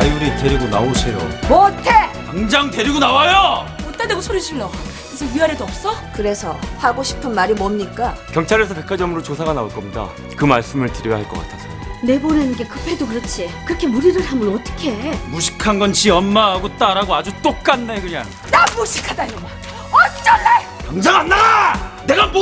자유리 데리고 나오세요. 못해! 당장 데리고 나와요! 못다 대고 소리 질러. 이제 위아래도 없어? 그래서 하고 싶은 말이 뭡니까? 경찰에서 백화점으로 조사가 나올 겁니다. 그 말씀을 드려야 할 것 같아서요. 내보내는 게 급해도 그렇지. 그렇게 무리를 하면 어떡해. 무식한 건 지 엄마하고 딸하고 아주 똑같네 그냥. 나 무식하다 이놈아! 어쩔래! 당장 안 나가! 내가 뭐